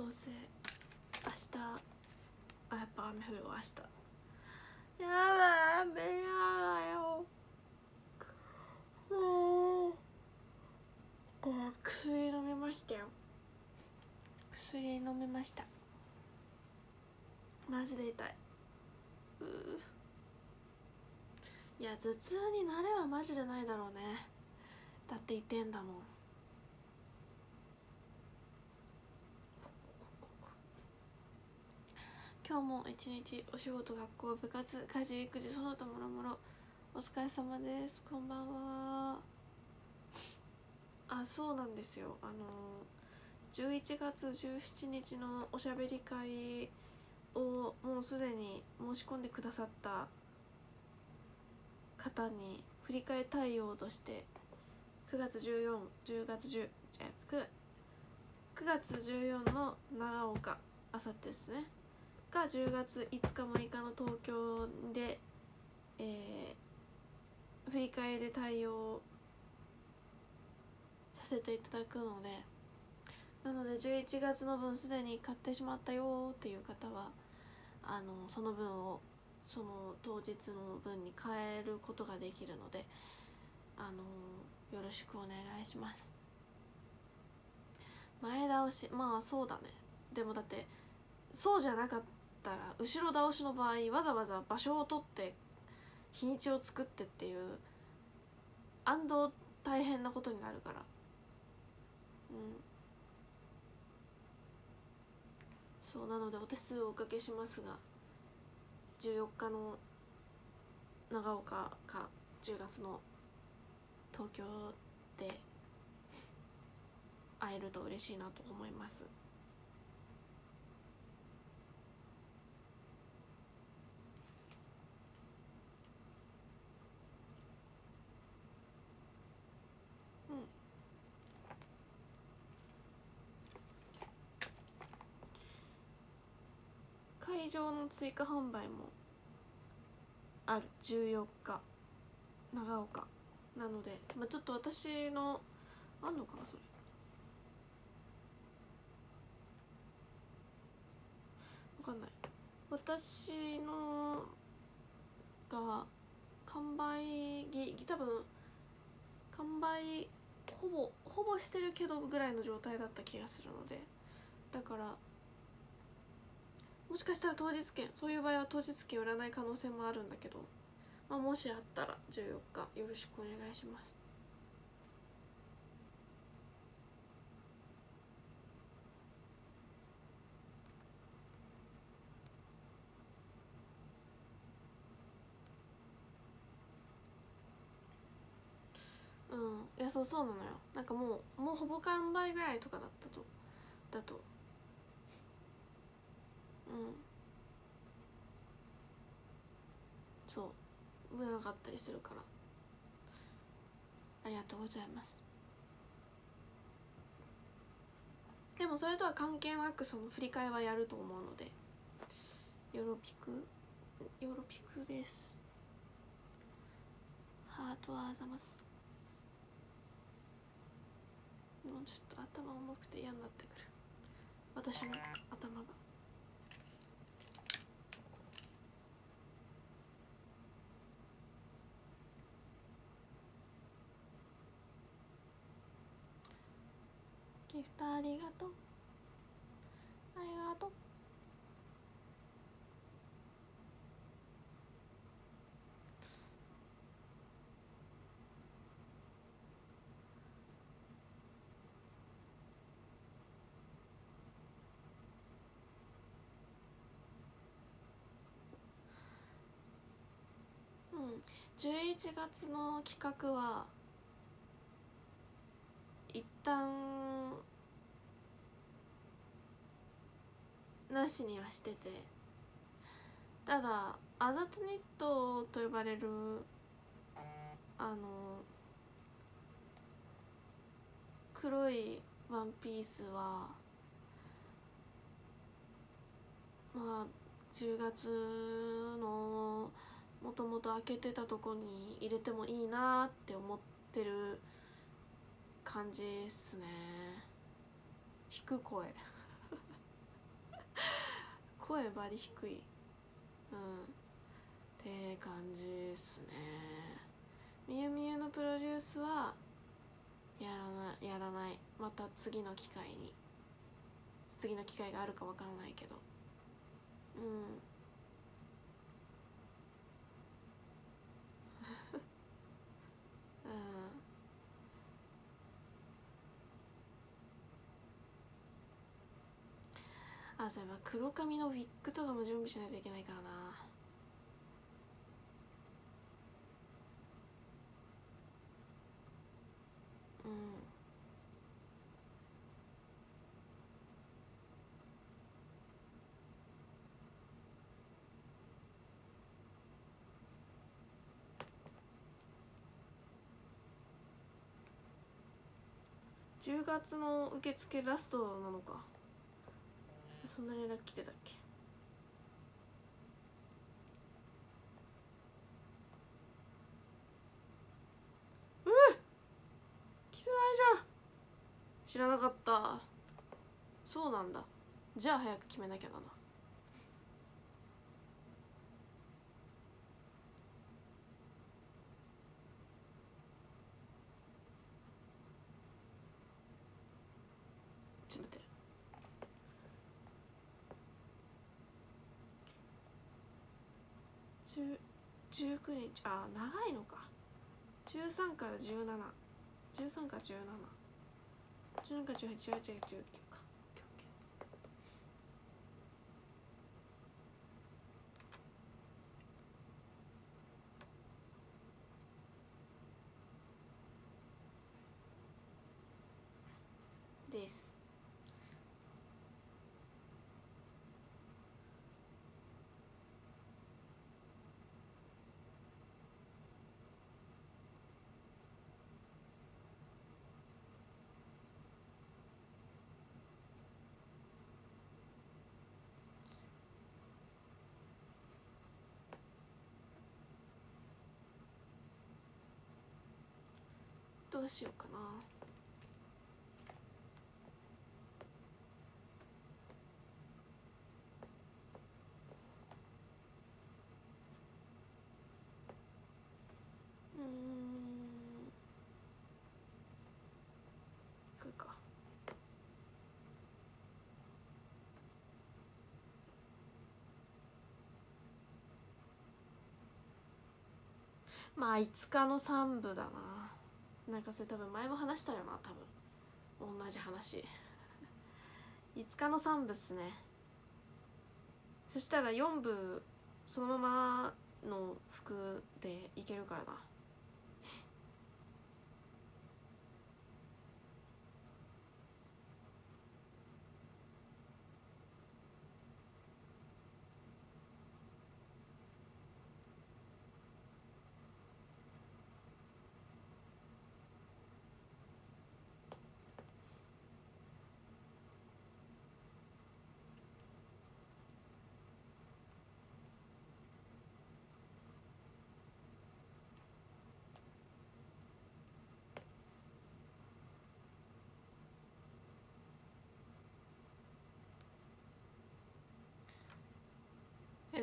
どうせ明日あやっぱ雨降るわ明日。やだ雨やだよ。もう薬飲みましたよ。薬飲みました。マジで痛い。ういや頭痛になれはマジでないだろうね。だって痛えんだもん。今日も一日お仕事学校部活家事育児その他もろもろ。お疲れ様です。こんばんは。あそうなんですよ。あの11月17日のおしゃべり会をもうすでに申し込んでくださった方に振り替え対応として9月1410月10え 9, 9月14の長岡あさってですね。が10月5日6日の東京で、えー、振り替えで対応させていただくのでなので11月の分すでに買ってしまったよっていう方はあのその分をその当日の分に変えることができるのであのよろしくお願いします。前倒しまあそうだね。でもだってそうじゃなかった。たら後ろ倒しの場合わざわざ場所を取って日にちを作ってっていう安藤大変なことになるから。うん。そうなのでお手数をおかけしますが14日の長岡か10月の東京で会えると嬉しいなと思いますうん会場の追加販売もある。14日。長岡。なので、まあ、ちょっと私のあんのかなそれ。わかんない。私のが完売ぎ多分完売ほぼほぼしてるけどぐらいの状態だった気がするので。だからもしかしたら当日券そういう場合は当日券売らない可能性もあるんだけど、まあ、もしあったら14日よろしくお願いします。うんいやそうそうなのよ。なんかもうもうほぼ完売ぐらいとかだったとだと。そう。売れなかったりするから。ありがとうございます。でもそれとは関係なくその振り替えはやると思うので。よろぴくよろぴくです。ハートはあざます。もうちょっと頭重くて嫌になってくる。私の頭が。ギフトありがとう。ありがとう。うん。11月の企画は一旦なしにはしてて。ただあざとニットと呼ばれるあの黒いワンピースはまあ10月のもともと開けてたとこに入れてもいいなって思ってる感じっすね。引く声。声バリ低い。うん。って感じっすね。みゆみゆのプロデュースはやらないやらない。また次の機会に。次の機会があるかわからないけど。うん。あそういえば黒髪のウィッグとかも準備しないといけないからな。うん。10月の受付ラストなのか。そんな連絡来てたっけ？うっ来てないじゃん！知らなかった。そうなんだ。じゃあ早く決めなきゃだな。ちょっと待って10 19日あ長いのか。13から1713から17 17から18 18 19か OK OK ですどうしようかな。まあ5日の3部だな。なんかそれ多分前も話したよな多分。同じ話。5日の3部っすね。そしたら4部そのままの服でいけるからな。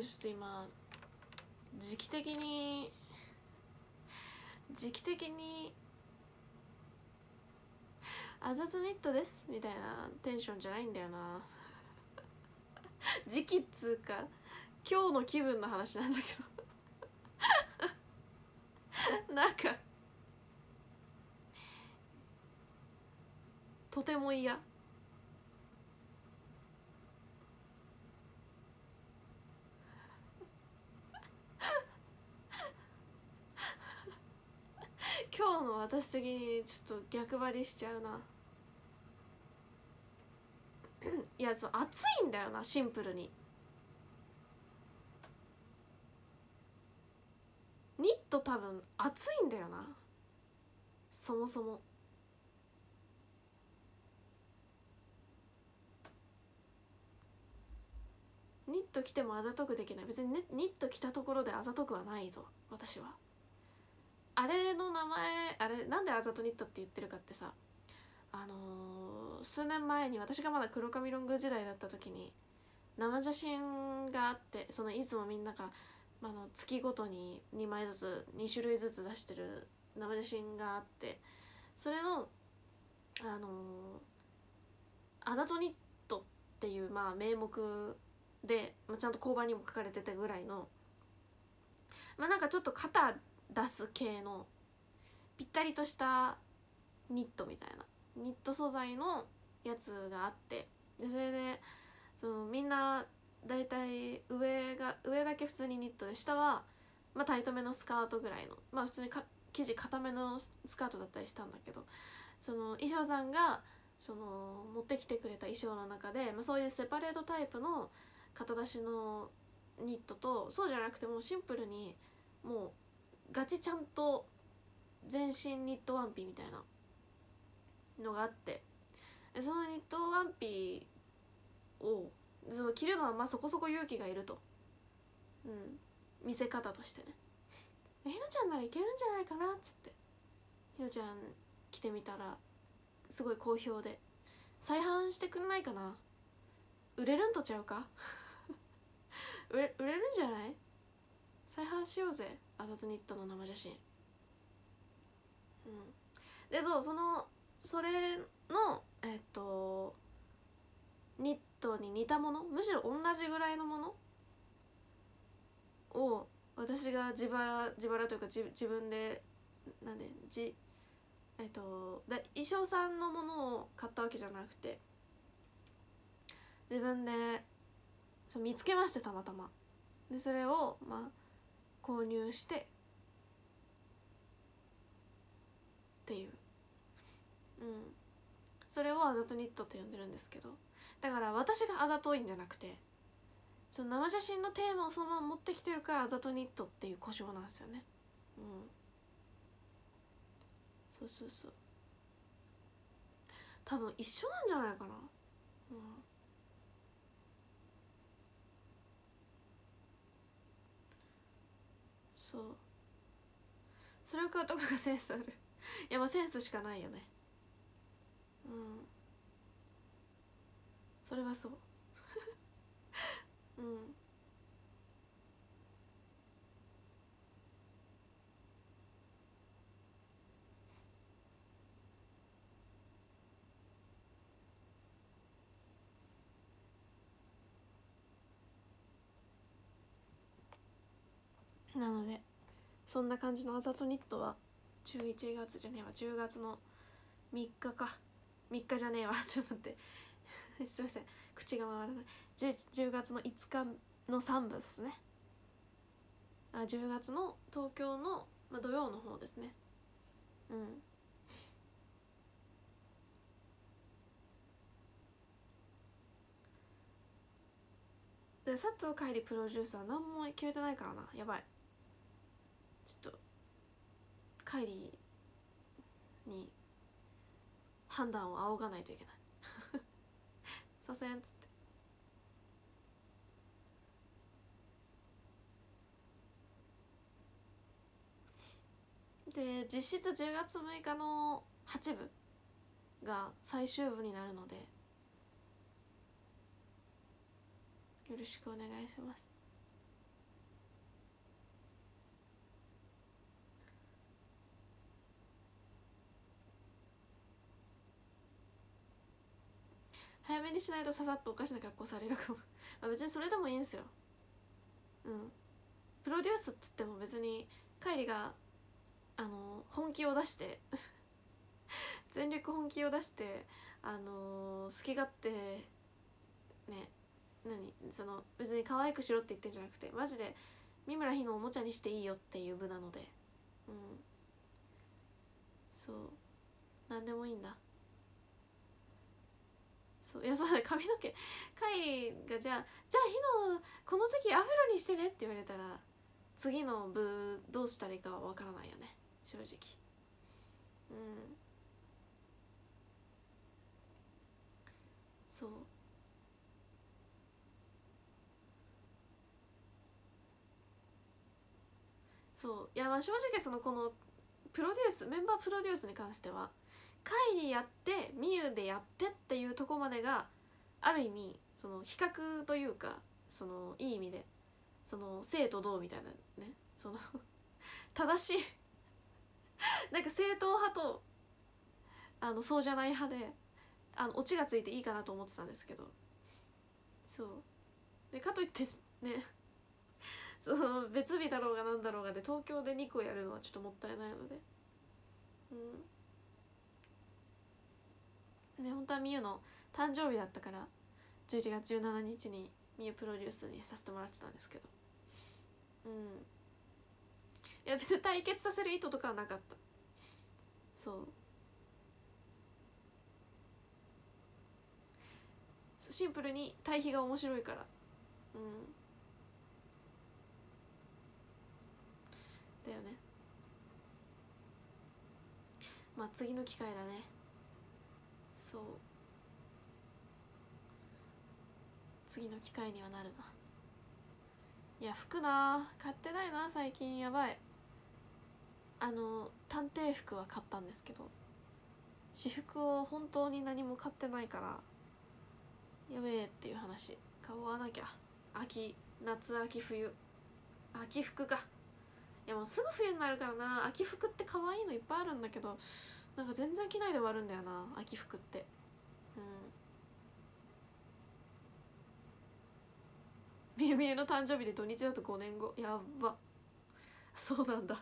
ちょっと今時期的に時期的にあざとニットですみたいなテンションじゃないんだよな。時期っつうか今日の気分の話なんだけど。なんかとても嫌。今日の私的にちょっと逆張りしちゃうな。いやそう暑いんだよなシンプルに。ニット多分暑いんだよな。そもそも。ニット着てもあざとくできない。別に、ね、ニット着たところであざとくはないぞ私は。あれの名前あれなんであざとニットって言ってるかってさあのー数年前に私がまだ黒髪ロング時代だった時に生写真があってそのいつもみんなが、まあの月ごとに2枚ずつ2種類ずつ出してる生写真があってそれのあのアダトニットっていうまあ名目で、まあ、ちゃんと交番にも書かれてたぐらいのまあなんかちょっと肩出す系のぴったりとしたニットみたいなニット素材のやつがあってでそれでそのみんな大体上が上だけ普通にニットで下は、まあ、タイトめのスカートぐらいのまあ普通にか生地固めのスカートだったりしたんだけどその衣装さんがその持ってきてくれた衣装の中で、まあ、そういうセパレートタイプの肩出しのニットとそうじゃなくてもシンプルにもうガチちゃんと全身ニットワンピみたいなのがあって。そのニットワンピをその着るのはまあそこそこ勇気がいると、うん、見せ方としてね。ひなちゃんならいけるんじゃないかなっつって。ひなちゃん着てみたらすごい好評で。再販してくんないかな。売れるんとちゃうか？売れ売れるんじゃない？再販しようぜ。あざとニットの生写真。うん。でそうそのそれのえっとニットに似たものむしろ同じぐらいのもの？を私が自腹自腹というか自自分でなんでじえっとだ衣装さんのものを買ったわけじゃなくて自分でそう見つけましてたまたま。でそれをまあ購入してっていう。うん。それをあざとニットと呼んでるんですけど。だから私があざといんじゃなくてその生写真のテーマをそのまま持ってきてるからあざとニットっていう故障なんですよね。うん。そうそうそう。多分一緒なんじゃないかなうんそう。それを買うとこがセンスある。いやまあセンスしかないよね。うん。それはそう。うん。なのでそんな感じのあざとニットは11月じゃねえわ10月の3日か。3日じゃねえわ ちょっと待って。すいません。口が回らない。10, 10月の5日の3部ですね。あ10月の東京の、まあ、土曜の方ですね。うん。で佐藤海里プロデューサー何も決めてないからな。やばい。ちょっとカイリーに判断を仰がないといけない。させんっつって。で実質10月6日の8部が最終部になるのでよろしくお願いします。早めにしないとささっとおかしな格好されるかも。まあ別にそれでもいいんですよ。うん。プロデュースっつっても別にカイリがあの本気を出して 全力本気を出してあの好き勝手ね何その別に可愛くしろって言ってんじゃなくてマジで三村ひのおもちゃにしていいよっていう部なので。うん。そう。何でもいいんだ。そういやそう髪の毛。カイがじゃあじゃあヒノこの時アフロにしてねって言われたら次の部どうしたらいいかは分からないよね。正直。うん。そう。そう。いやまあ正直そのこのプロデュースメンバープロデュースに関してはカイリやってミユでやってっていうとこまでがある意味その比較というかそのいい意味でその生と同みたいなね。その 正しい なんか正統派とあのそうじゃない派であのオチがついていいかなと思ってたんですけど。そう。でかといってね その別日だろうがなんだろうがで東京で2個やるのはちょっともったいないので。うん。ね本当はみゆの誕生日だったから11月17日にみゆプロデュースにさせてもらってたんですけど。うん。いや別に対決させる意図とかはなかった。そうシンプルに対比が面白いから。うん。だよね。まあ次の機会だね。そう。次の機会にはなるな。いや服な。買ってないな最近。やばい。あの探偵服は買ったんですけど私服を本当に何も買ってないからやべえっていう話。買わなきゃ。秋夏秋冬。秋服か。いやもうすぐ冬になるからな。秋服って可愛いのいっぱいあるんだけどなんか全然着ないで終わるんだよな秋服って。うん。みゆみゆの誕生日で土日だと5年後。やば。そうなんだ。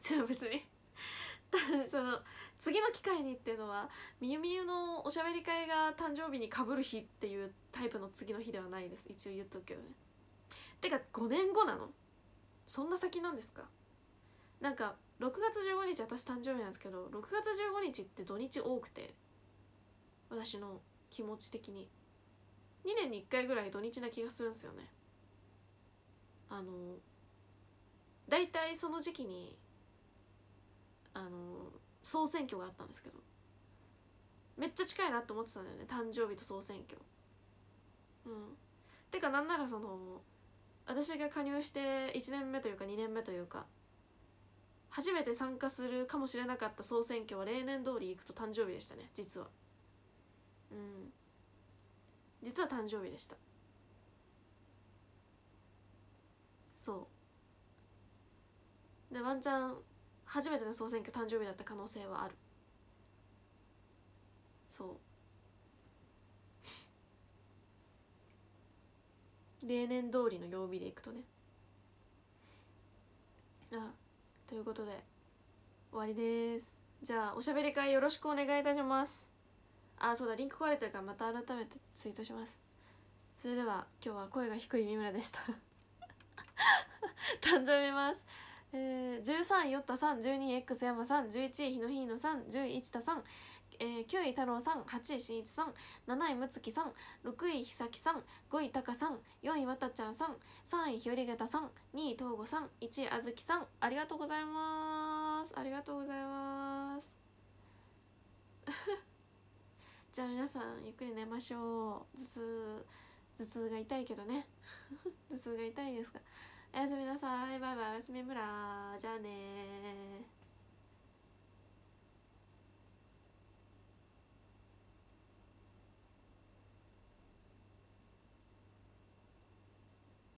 じゃあ別に。その次の機会にっていうのはみゆみゆのおしゃべり会が誕生日にかぶる日っていうタイプの次の日ではないです。一応言っとくけどね。てか5年後なの？そんな先なんですか？なんか6月15日私誕生日なんですけど6月15日って土日多くて私の気持ち的に。2年に1回ぐらい土日な気がするんですよね。あの大体その時期にあの総選挙があったんですけどめっちゃ近いなって思ってたんだよね誕生日と総選挙。うん。てかなんならその私が加入して1年目というか2年目というか初めて参加するかもしれなかった総選挙は例年通り行くと誕生日でしたね実は。うん。実は誕生日でした。そう。でワンチャン初めての総選挙誕生日だった可能性はある。そう。例年通りの曜日でいくとね。あということで終わりです。じゃあおしゃべり会よろしくお願いいたします。あそうだリンク壊れてるからまた改めてツイートします。それでは今日は声が低い三村でした。誕生日ます。えー、13ヨッタさん 12X 山さん11日の日のさん10位いちたさん、えー、9位太郎さん8位しんいちさん7位むつきさん6位ひさきさん5位たかさん4位わたちゃんさん3位ひよりげたさん2位とうごさん1位あずきさんありがとうございます。ありがとうございます。じゃあ皆さんゆっくり寝ましょう。頭痛頭痛が痛いけどね。頭痛が痛いですがおやすみなさい。バイバイ。おやすみむらじゃあね